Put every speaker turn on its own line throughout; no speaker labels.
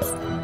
Thanks.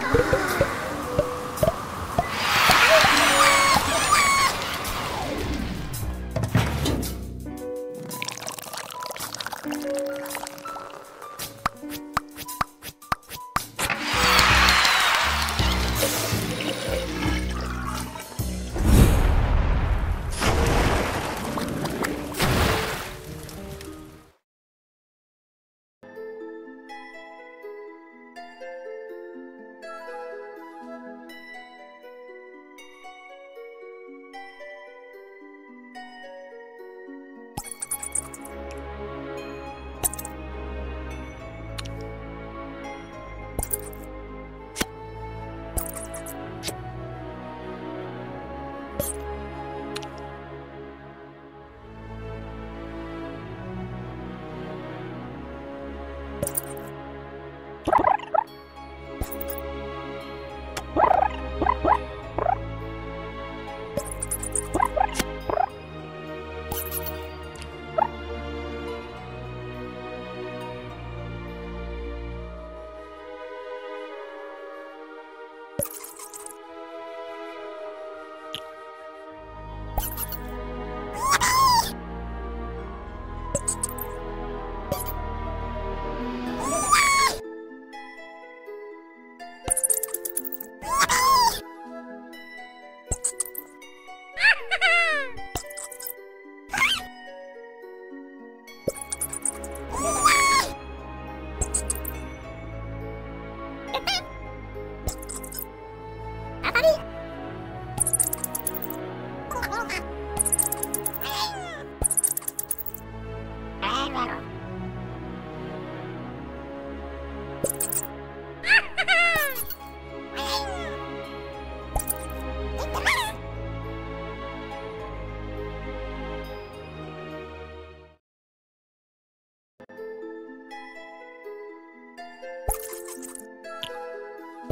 you you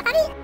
当たり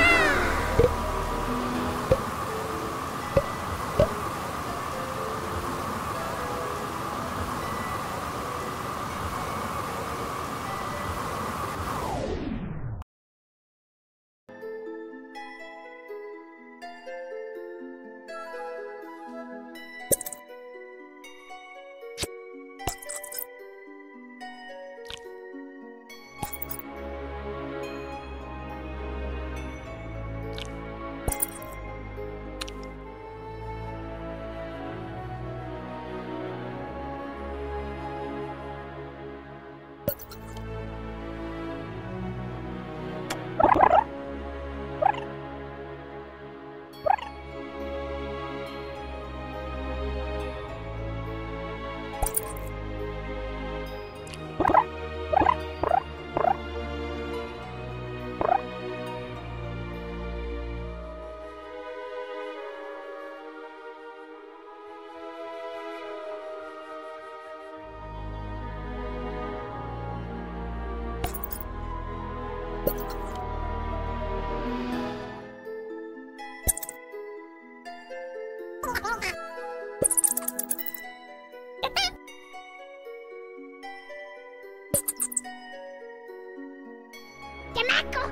t h marco. o j m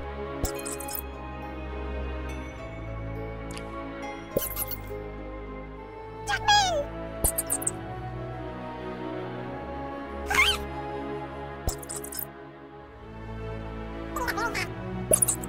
i n e